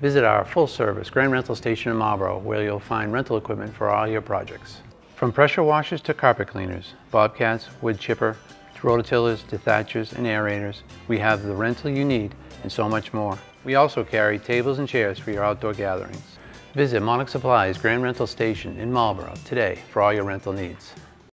Visit our full-service Grand Rental Station in Marlborough where you'll find rental equipment for all your projects. From pressure washers to carpet cleaners, bobcats, wood chipper, rototillers, to thatchers and aerators, we have the rental you need and so much more. We also carry tables and chairs for your outdoor gatherings. Visit Monnick Supply's Grand Rental Station in Marlborough today for all your rental needs.